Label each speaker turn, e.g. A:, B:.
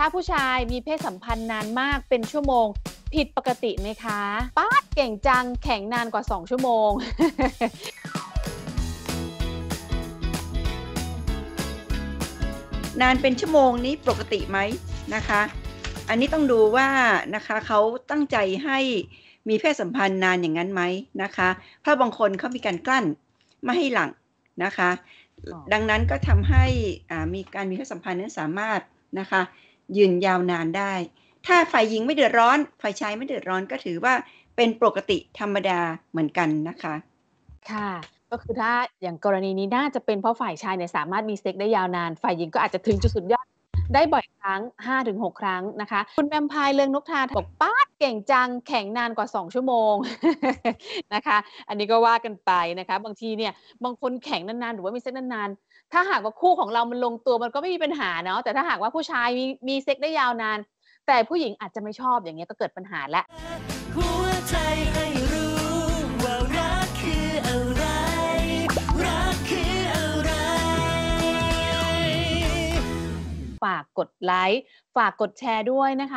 A: ถ้าผู้ชายมีเพศสัมพันธ์นานมากเป็นชั่วโมง ผิดปกติไหมคะป้าดเก่งจังแข็งนานกว่า 2 ชั่วโมง
B: นานเป็นชั่วโมงนี้ปกติไหมนะคะ อันนี้ต้องดูว่านะคะเขาตั้งใจให้มีเพศสัมพันธ์นานอย่างนั้นไหมนะคะ เพราะบางคนเขามีการกลั้นไม่ให้หลังนะคะ
A: อ๋อ
B: ดังนั้นก็ทำให้อ่ามีการมีเพศสัมพันธ์นั้นสามารถนะคะ ยืนยาวนานได้ ถ้าฝ่ายหญิงไม่เดือดร้อน ฝ่ายชายไม่เดือดร้อนก็ถือว่าเป็นปกติธรรมดาเหมือนกันนะคะ
A: ค่ะ ก็คือถ้าอย่างกรณีนี้น่าจะเป็นเพราะฝ่ายชายเนี่ยสามารถมีเซ็กได้ยาวนาน ฝ่ายหญิงก็อาจจะถึงจุดสุดยอด ได้บ่อยครั้ง 5-6 ครั้งนะคะ คุณแวมพร์เรืองนกทาบอกป้าดเก่งจังแข็งนานกว่า 2 ชั่วโมงนะคะ อันนี้ก็ว่ากันไปนะคะ บางทีเนี่ยบางคนแข็งนานๆ หรือว่ามีเซ็กนานๆ ถ้าหากว่าคู่ของเรามันลงตัวมันก็ไม่มีปัญหาเนาะแต่ถ้าหากว่าผู้ชายมีมีเซ็กได้ยาวนาน แต่ผู้หญิงอาจจะไม่ชอบอย่างเงี้ยก็เกิดปัญหาแล้ว ฝากกดไลค์ ฝากกดแชร์ด้วยนะคะ